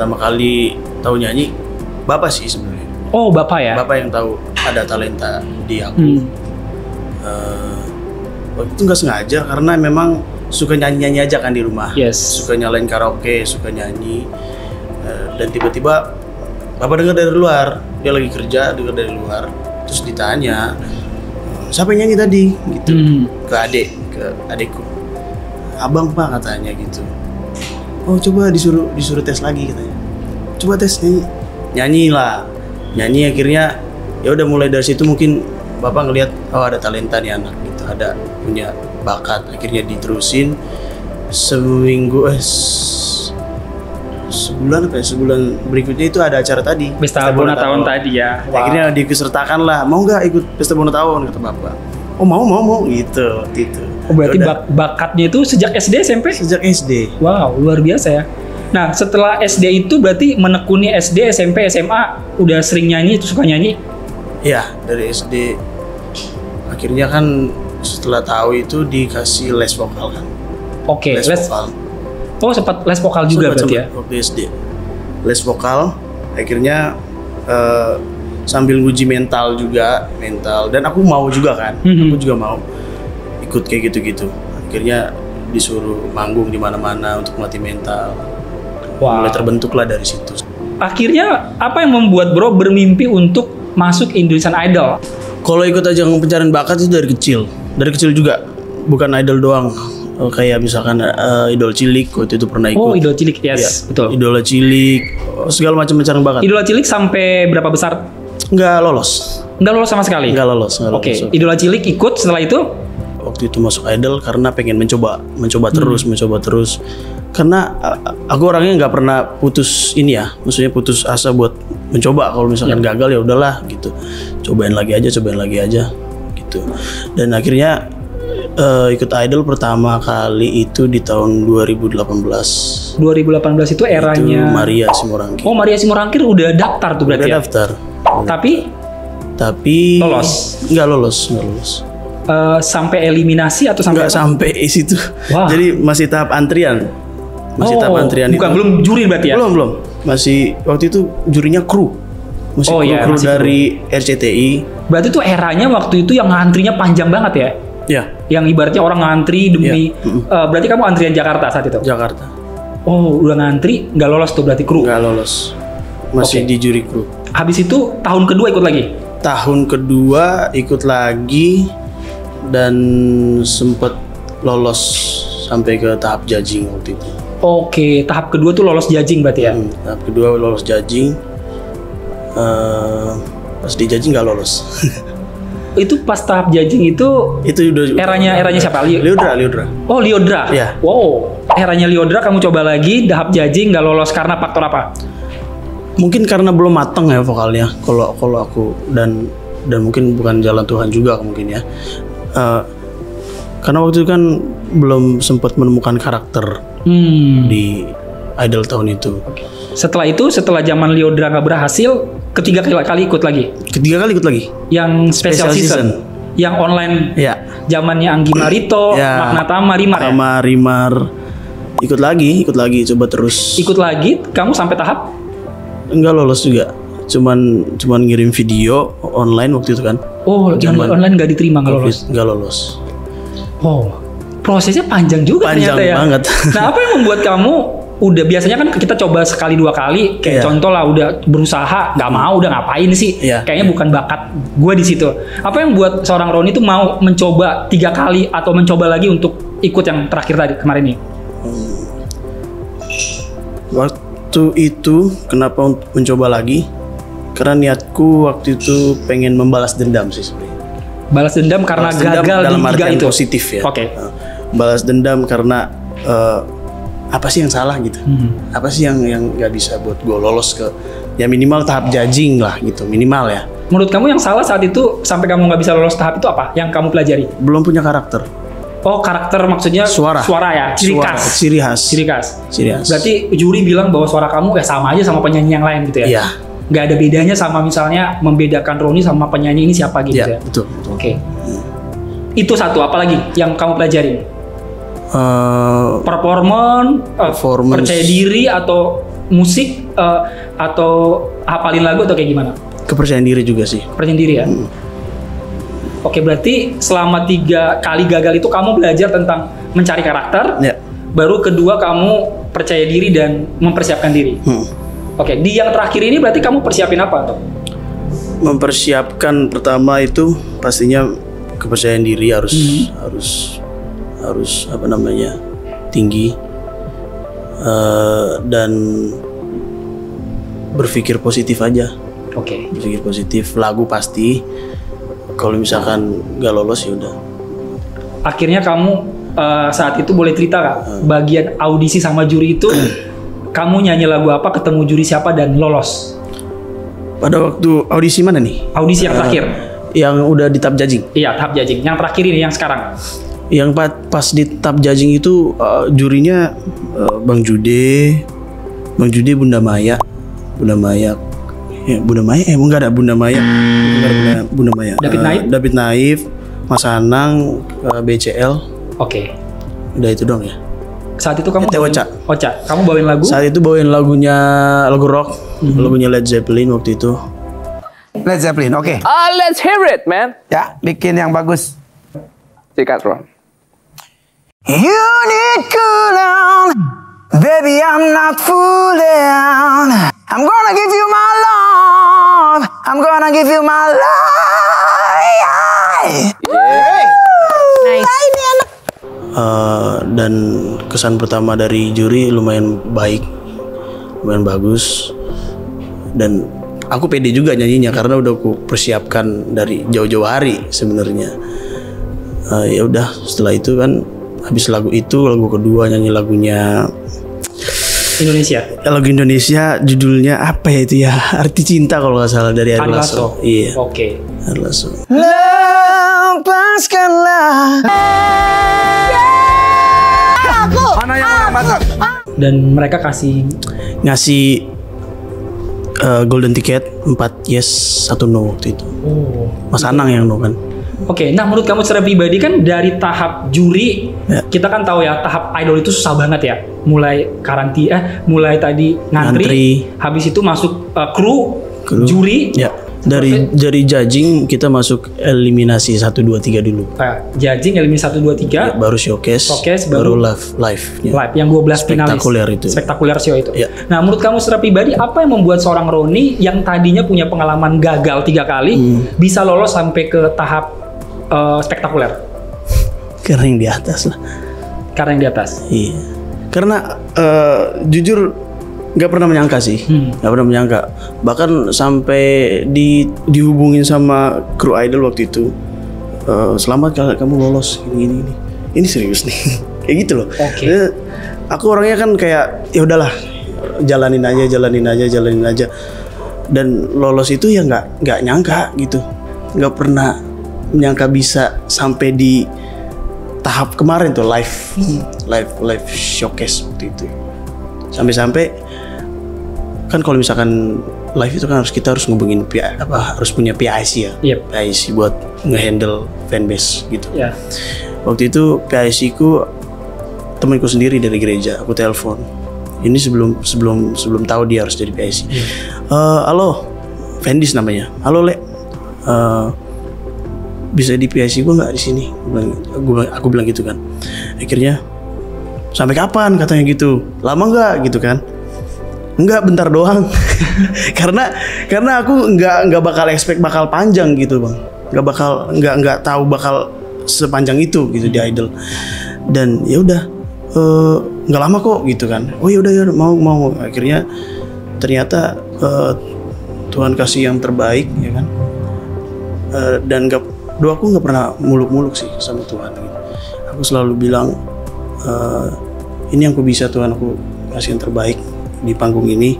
pertama kali tahu nyanyi bapak sih sebenarnya. Oh, Bapak ya? Bapak yang tahu ada talenta di aku. Hmm. Eh, waktu itu nggak sengaja karena memang suka nyanyi-nyanyi aja kan di rumah. Yes. Suka nyalain karaoke, suka nyanyi. Eh, dan tiba-tiba bapak dengar dari luar, dia lagi kerja dengar dari luar, terus ditanya siapa yang nyanyi tadi gitu Hmm. ke adik ke adikku abang pak katanya gitu oh coba disuruh disuruh tes lagi katanya. Coba tes nyanyi. Nyanyi lah. Nyanyi akhirnya ya udah mulai dari situ mungkin bapak ngelihat oh ada talenta nih anak gitu. Ada punya bakat. Akhirnya diterusin. Seminggu eh sebulan apa ya? Sebulan berikutnya itu ada acara tadi. Pesta Bona tahun tadi ya. Wow. akhirnya dikusertakan lah. Mau nggak ikut pesta Bona tahun? Kata bapak. Oh mau mau mau. Gitu waktu itu Oh, berarti bak- bakatnya itu sejak SD SMP? sejak SD Wow, luar biasa ya. Nah, setelah SD itu berarti menekuni SD, SMP, SMA udah sering nyanyi, itu suka nyanyi. ya dari SD akhirnya kan setelah tahu itu dikasih les vokal kan Oke, les, les, vokal oh sempat les vokal juga Sempat- berarti ya. sempat waktu SD les vokal akhirnya eh, sambil nguji mental juga mental dan aku mau juga kan Mhm. aku juga mau ikut kayak gitu-gitu akhirnya disuruh manggung di mana-mana untuk melatih mental Wah. mulai terbentuk lah dari situ Akhirnya apa yang membuat Bro bermimpi untuk masuk Indonesian Idol? kalau ikut ajang pencarian bakat itu dari kecil dari kecil juga bukan idol doang Eh, kayak misalkan eh, idol cilik waktu itu pernah ikut Oh, Idol Cilik, yes, Iya, betul. idola cilik segala macam pencarian bakat Idola Cilik sampai berapa besar? nggak lolos Nggak lolos sama sekali. nggak lolos nggak Oke, lolos. Idola Cilik ikut setelah itu? Waktu itu masuk idol karena pengen mencoba mencoba Hmm. terus mencoba terus karena aku orangnya nggak pernah putus ini ya maksudnya putus asa buat mencoba kalau misalkan Ya. gagal ya udahlah gitu cobain lagi aja cobain lagi aja gitu dan akhirnya eh, ikut idol pertama kali itu di tahun 2018 2018 itu itu eranya. Maria Simorangki Oh, Maria Simorangkir udah daftar tuh udah berarti ya? daftar Tapi tapi Lolos? nggak lolos nggak lolos eh, sampai eliminasi atau sampai nggak sampai situ Wah. jadi masih tahap antrian masih Oh, tahap antrian bukan itu belum juri berarti ya? belum belum masih waktu itu jurinya kru masih Oh, kru, iya, kru masih dari RCTI Berarti tuh eranya waktu itu yang ngantrinya panjang banget ya? ya Yang ibaratnya orang ngantri demi Iya. Mm-mm. eh, berarti kamu antrian Jakarta saat itu. Jakarta Oh, udah ngantri nggak lolos tuh berarti kru. nggak lolos masih Oke. di juri kru Habis itu tahun kedua ikut lagi. tahun kedua ikut lagi dan sempet lolos sampai ke tahap judging waktu itu Oke, tahap kedua tuh lolos judging berarti ya. Hmm, tahap kedua lolos judging Eh, pas di judging nggak lolos Itu pas tahap judging itu itu udah Eranya- eranya siapa? Leo- Leodra Leodra oh Liodra. Iya. Wow, eranya Liodra kamu coba lagi tahap judging nggak lolos karena faktor apa? mungkin karena belum mateng ya vokalnya kalau kalau aku dan dan mungkin bukan jalan Tuhan juga mungkin ya Eh, karena waktu itu kan belum sempat menemukan karakter Hmm. di idol tahun itu Setelah itu, setelah zaman Liodra nggak berhasil, ketiga kali, kali ikut lagi. ketiga kali ikut lagi Yang special, Special season. season. Yang online ya zamannya Anggi Marito, Ya. Magna Tama, Rimar ya? Rimar ikut lagi ikut lagi coba terus Ikut lagi, kamu sampai tahap? enggak lolos juga cuman cuman ngirim video online waktu itu kan Oh, yang Zaman online nggak diterima nggak lolos. Nggak lolos Oh, prosesnya panjang juga Panjang ternyata ya. banget. Nah, apa yang membuat kamu udah biasanya kan kita coba sekali dua kali, kayak Iya. contoh lah udah berusaha, nggak mau, udah ngapain sih? Iya. Kayaknya bukan bakat gue di situ. Apa yang buat seorang Roni itu mau mencoba tiga kali atau mencoba lagi untuk ikut yang terakhir tadi kemarin ini? Waktu itu kenapa mencoba lagi? Karena niatku waktu itu pengen membalas dendam sih sebenarnya. Balas dendam karena Balas dendam gagal di dalam tiga artian itu. positif ya. Oke. Uh, Balas dendam karena uh, apa sih yang salah gitu? Hmm. Apa sih yang yang nggak bisa buat gue lolos ke ya minimal tahap judging lah gitu minimal ya. Menurut kamu yang salah saat itu sampai kamu nggak bisa lolos tahap itu apa? Yang kamu pelajari? Belum punya karakter. Oh karakter maksudnya Suara. suara ya, ciri Suara, khas. Ciri khas. Ciri khas. Ciri khas. Berarti juri bilang bahwa suara kamu kayak sama aja sama penyanyi yang lain gitu ya? Iya. Nggak ada bedanya sama misalnya membedakan Roni sama penyanyi ini siapa gitu Iya, ya? betul. betul. Oke. Itu satu, apalagi yang kamu pelajari? Uh, eh, Performance. percaya diri atau musik eh, atau hafalin lagu atau kayak gimana? Kepercayaan diri juga sih. Percaya diri ya. Oke, berarti selama tiga kali gagal itu kamu belajar tentang mencari karakter. Ya. Baru kedua kamu percaya diri dan mempersiapkan diri. Hmm. Oke, di yang terakhir ini berarti kamu persiapin apa tuh? Mempersiapkan pertama itu pastinya kepercayaan diri harus Hmm. harus harus apa namanya tinggi Eh, dan berpikir positif aja. Oke. Berpikir positif. Lagu pasti. Kalau misalkan nggak lolos ya udah. Akhirnya kamu eh, saat itu boleh cerita kak Hmm. bagian audisi sama juri itu kamu nyanyi lagu apa, ketemu juri siapa dan lolos. Pada waktu audisi mana nih? Audisi yang terakhir. Yang udah di tab judging. Iya, tahap judging. Yang terakhir ini yang sekarang. Yang pas, pas di tab judging itu uh, jurinya uh, Bang Jude, Bang Jude Bunda Maya, Bunda Maya, ya, Bunda Maya, eh enggak ada Bunda Maya, Bunda, Bunda Maya, David Uh, Naif? David Naif, Mas Anang, uh, BCL, Oke. udah itu dong ya. Saat itu kamu bawain- Ocha. Ocha. Kamu bawain lagu? Saat itu bawain lagunya lagu rock, lagunya Led Zeppelin waktu itu. Led Zeppelin, oke. Uh, let's hear it, man. Ya, bikin yang bagus. Sikat, Ron. You need cool down, baby. I'm not fooling. I'm gonna give you my love. I'm gonna give you my life. Eh, dan kesan pertama dari juri lumayan baik, lumayan bagus. Dan aku pede juga nyanyinya karena udah aku persiapkan dari jauh-jauh hari sebenarnya. Eh, ya udah setelah itu kan habis lagu itu lagu kedua nyanyi lagunya Indonesia. lagu Indonesia judulnya apa ya itu ya arti cinta kalau nggak salah dari Ari Lasso. Iya, Oke. Ari Lepaskanlah. Mana yang? Dan mereka kasih Ngasih eh, golden ticket 4 yes 1 no waktu itu. oh. Mas Anang yang no kan. Oke, nah menurut kamu secara pribadi kan dari tahap juri, Ya. kita kan tahu ya tahap idol itu susah banget ya. Mulai karantina, eh, mulai tadi ngantri, Ngantri. habis itu masuk eh, kru, Kru. juri, Ya, dari dari judging kita masuk eliminasi 1 2 3 dulu. eh, judging eliminasi 1 2 3, Baru showcase, Showcase, baru, baru live live. Ya. live yang 12 finalis. Spektakuler itu. Spektakuler show itu. Ya. Nah, menurut kamu secara pribadi apa yang membuat seorang Roni yang tadinya punya pengalaman gagal tiga kali Hmm. bisa lolos sampai ke tahap eh, spektakuler? Karena yang di atas lah. Karena yang di atas. Iya. Karena eh, jujur nggak pernah menyangka sih, Hmm. nggak pernah menyangka. Bahkan sampai di dihubungin sama kru idol waktu itu, eh, selamat kalau kamu lolos ini ini ini. Ini serius nih, kayak gitu loh. Eh, Aku orangnya kan kayak ya udahlah, jalanin aja, jalanin aja, jalanin aja. Dan lolos itu ya nggak nggak nyangka gitu, nggak pernah menyangka bisa sampai di tahap kemarin tuh live live live showcase waktu itu sampai-sampai kan kalau misalkan live itu kan harus kita harus ngubungin PI, apa harus punya PIC ya? Yep. PIC buat ngehandle fanbase gitu. Ya. waktu itu PIC ku temanku sendiri dari gereja aku telepon. Ini sebelum sebelum sebelum tahu dia harus jadi PIC Eh, halo Fendis namanya. Halo le Eh, bisa di PIC gue nggak di sini? Gua bilang- aku bilang gitu kan. Akhirnya sampai kapan? Katanya gitu. Lama nggak? Gitu kan. Enggak bentar doang. Karena karena aku nggak nggak bakal expect bakal panjang gitu bang. Nggak bakal nggak nggak tahu bakal sepanjang itu gitu di idol. Dan ya udah eh, nggak lama kok gitu kan. Oh ya udah ya mau mau. Akhirnya ternyata eh, Tuhan kasih yang terbaik ya kan. Eh, dan nggak doaku nggak pernah muluk-muluk sih sama Tuhan gitu. aku selalu bilang eh, ini yang aku bisa Tuhan aku kasih yang terbaik di panggung ini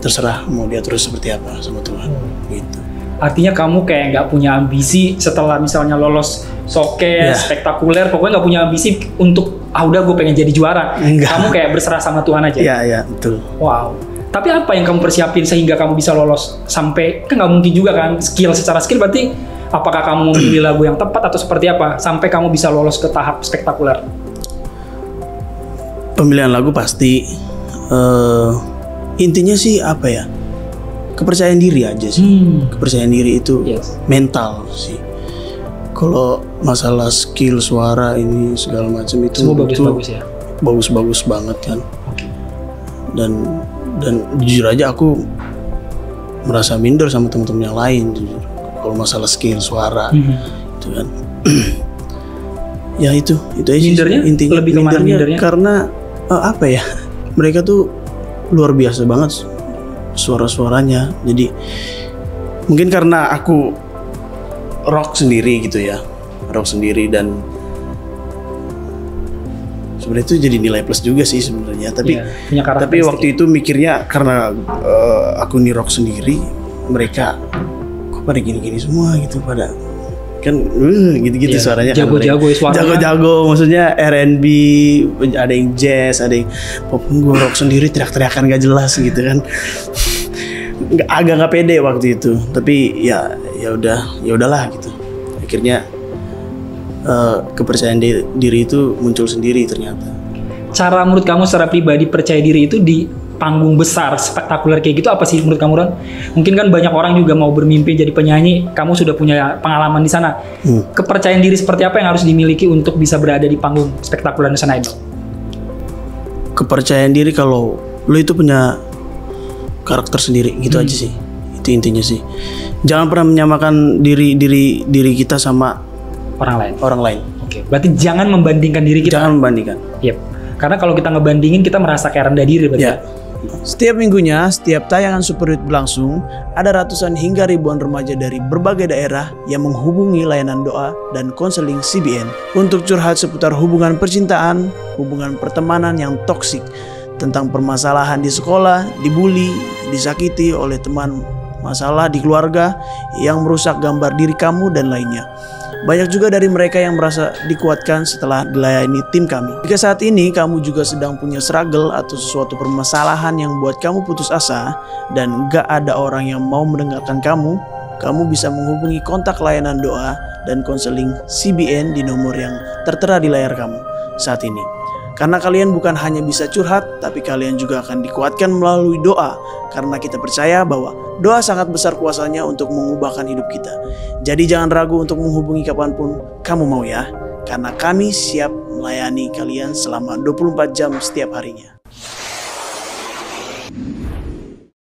terserah mau dia terus seperti apa sama Tuhan gitu Artinya kamu kayak nggak punya ambisi setelah misalnya lolos showcase, Ya. spektakuler, pokoknya nggak punya ambisi untuk ah udah gue pengen jadi juara. Enggak. Kamu kayak berserah sama Tuhan aja. ya ya betul Wow. Tapi apa yang kamu persiapin sehingga kamu bisa lolos sampai kan nggak mungkin juga kan skill secara skill berarti apakah kamu memilih lagu yang tepat atau seperti apa sampai kamu bisa lolos ke tahap spektakuler? Pemilihan lagu pasti eh intinya sih apa ya kepercayaan diri aja sih Hmm. kepercayaan diri itu Yes. mental sih kalau masalah skill suara ini segala macam itu Semua bagus-bagus ya. bagus-bagus banget kan dan dan jujur aja aku merasa minder sama teman-teman yang lain jujur kalau masalah skill suara Mhm. itu kan ya itu itu aja sih Mindernya? intinya Lebih mindernya? karena eh, apa ya? Mereka tuh luar biasa banget suara-suaranya. Jadi mungkin karena aku rock sendiri gitu ya. Rock sendiri dan sebenarnya itu jadi nilai plus juga sih sebenarnya. Tapi Iya, punya tapi waktu itu mikirnya karena eh, aku nih rock sendiri mereka kok pada gini-gini semua gitu pada kan uh, gitu-gitu Iya, suaranya kan jago-jago mereka. suaranya. jago-jago maksudnya R&B ada yang jazz ada yang pop gue rock sendiri teriak-teriakan gak jelas gitu kan Nggak- agak nggak pede waktu itu tapi ya ya udah ya udahlah gitu akhirnya eh, kepercayaan di- diri itu muncul sendiri ternyata cara menurut kamu secara pribadi percaya diri itu di panggung besar spektakuler kayak gitu apa sih menurut kamu Ron? Mungkin kan banyak orang juga mau bermimpi jadi penyanyi, kamu sudah punya pengalaman di sana. Hmm. Kepercayaan diri seperti apa yang harus dimiliki untuk bisa berada di panggung spektakuler di sana itu? kepercayaan diri kalau lu itu punya karakter sendiri gitu aja sih itu intinya sih jangan pernah menyamakan diri diri diri kita sama Orang lain. orang lain Oke, berarti jangan membandingkan diri kita. jangan membandingkan Yep. Karena kalau kita ngebandingin kita merasa kayak rendah diri berarti. ya Setiap minggunya, setiap tayangan Super Hit berlangsung, ada ratusan hingga ribuan remaja dari berbagai daerah yang menghubungi layanan doa dan konseling CBN untuk curhat seputar hubungan percintaan, hubungan pertemanan yang toksik, tentang permasalahan di sekolah, dibully, disakiti oleh teman, masalah di keluarga yang merusak gambar diri kamu dan lainnya. Banyak juga dari mereka yang merasa dikuatkan setelah dilayani tim kami. Jika saat ini kamu juga sedang punya struggle atau sesuatu permasalahan yang buat kamu putus asa dan gak ada orang yang mau mendengarkan kamu, kamu bisa menghubungi kontak layanan doa dan konseling CBN di nomor yang tertera di layar kamu saat ini. Karena kalian bukan hanya bisa curhat, tapi kalian juga akan dikuatkan melalui doa. Karena kita percaya bahwa doa sangat besar kuasanya untuk mengubahkan hidup kita. Jadi jangan ragu untuk menghubungi kapan pun kamu mau ya. Karena kami siap melayani kalian selama 24 jam setiap harinya.